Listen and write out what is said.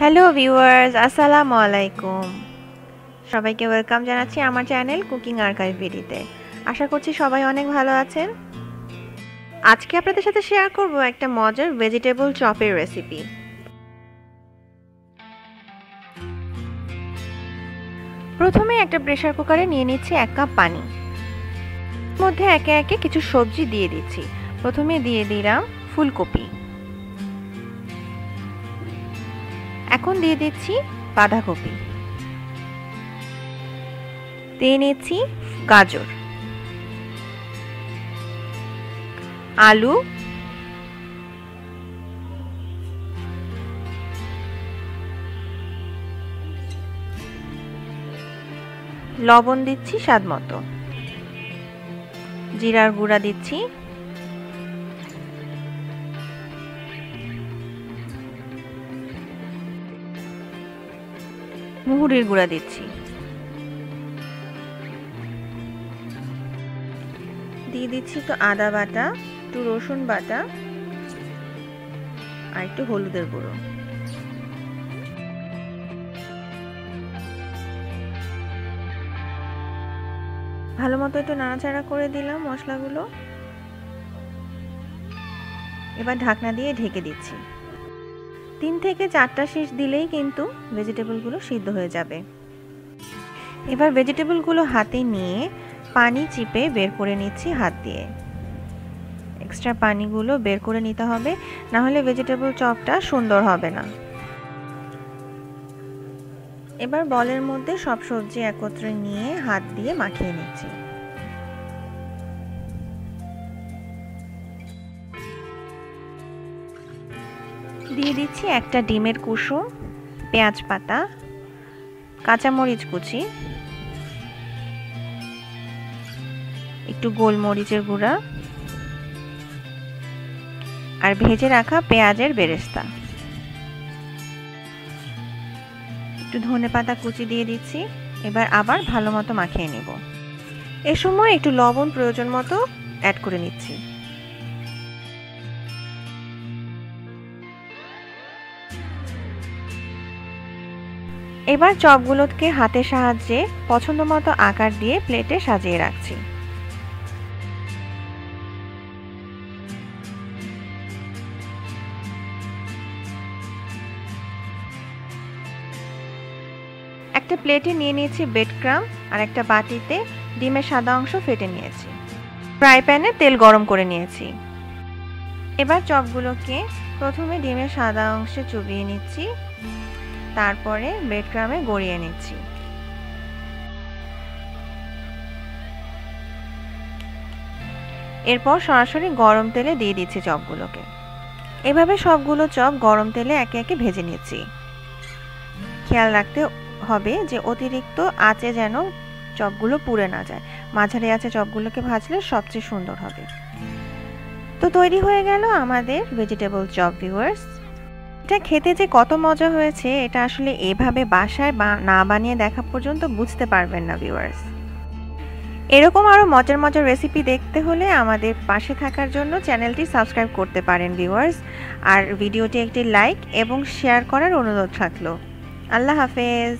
Hello viewers আসসালামু আলাইকুম সবাইকে ওয়েলকাম জানাচ্ছি আমার চ্যানেল কুকিং আর্কাইভ ভিডিতে আশা করছি সবাই অনেক ভালো আছেন। আজকে আপনাদের সাথে শেয়ার করব একটা মজার ভেজিটেবল চপের রেসিপি প্রথমে একটা প্রেশার কুকারে নিয়ে নিচ্ছি এক কাপ পানি। মধ্যে একে একে কিছু সবজি দিয়ে দিচ্ছি। প্রথমে দিয়ে দিলাম ফুলকপি। এখন দিয়ে দিচ্ছি বাঁধাকপি। দিয়ে নিচ্ছি গাজর। আলু। লবণ দিচ্ছি স্বাদ মতো। জিরার গুঁড়া দিচ্ছি মুহুরির গুঁড়া দিচ্ছি। দিয়ে দিচ্ছি তো আদা বাটা, একটু রসুন বাটা, আর একটু হলুদের গুঁড়ো। ভালো মতো একটু নাড়াচাড়া করে দিলাম মশলাগুলো। এবার ঢাকনা দিয়ে ঢেকে দিচ্ছি। তিন থেকে চারটা শীষ দিলেই কিন্তু ভেজিটেবলগুলো সিদ্ধ হয়ে যাবে। এবার ভেজিটেবলগুলো হাতে নিয়ে পানি চিপে বের করে নিচ্ছি হাত দিয়ে। এক্সট্রা পানিগুলো বের করে নিতে হবে, না হলে ভেজিটেবল চপটা সুন্দর হবে না। এবার বলের মধ্যে সব সবজি একত্রে নিয়ে হাত দিয়ে মাখিয়ে নিচ্ছি। দিয়ে দিচ্ছি একটা ডিমের কুসুম, পেঁয়াজ পাতা, কাঁচামরিচ কুচি, একটু গোলমরিচের গুঁড়া, আর ভেজে রাখা পেঁয়াজের বেরেস্তা। একটু ধনে পাতা কুচি দিয়ে দিচ্ছি, এবার আবার ভালো মতো মাখিয়ে নেব। এ সময় একটু লবণ প্রয়োজন মতো অ্যাড করে নিচ্ছি। এবার চপগুলোকে হাতের সাহায্যে পছন্দ মতো আকার দিয়ে প্লেটে সাজিয়ে রাখছি। একটা প্লেটে নিয়ে নিয়েছি বেড ক্রাম আর একটা বাটিতে ডিমের সাদা অংশ ফেটে নিয়েছি। ফ্রাই প্যানে তেল গরম করে নিয়েছি। এবার চপগুলোকে প্রথমে ডিমের সাদা অংশে চুবিয়ে নিচ্ছি। তারপরে বেড ক্রামে গড়িয়ে নিচ্ছি। এরপর সরাসরি গরম তেলে দিয়ে দিচ্ছি চপগুলোকে। এভাবে সবগুলো চপ গরম তেলে একে একে ভেজে নিচ্ছি। খেয়াল রাখতে হবে যে অতিরিক্ত আঁচে যেন চপগুলো পুড়ে না যায়। মাঝারি আছে চপগুলোকে ভাজলে সবচেয়ে সুন্দর হবে। তো তৈরি হয়ে গেল আমাদের ভেজিটেবল চপ ভিউয়ার্স এটা খেতে যে কত মজা হয়েছে, এটা আসলে এভাবে বাসায় বা না বানিয়ে দেখা পর্যন্ত বুঝতে পারবেন না ভিউয়ার্স এরকম আরও মজার মজার রেসিপি দেখতে হলে আমাদের পাশে থাকার জন্য চ্যানেলটি সাবস্ক্রাইব করতে পারেন ভিউয়ার্স আর ভিডিওটি একটি লাইক এবং শেয়ার করার অনুরোধ থাকল। আল্লাহ হাফেজ।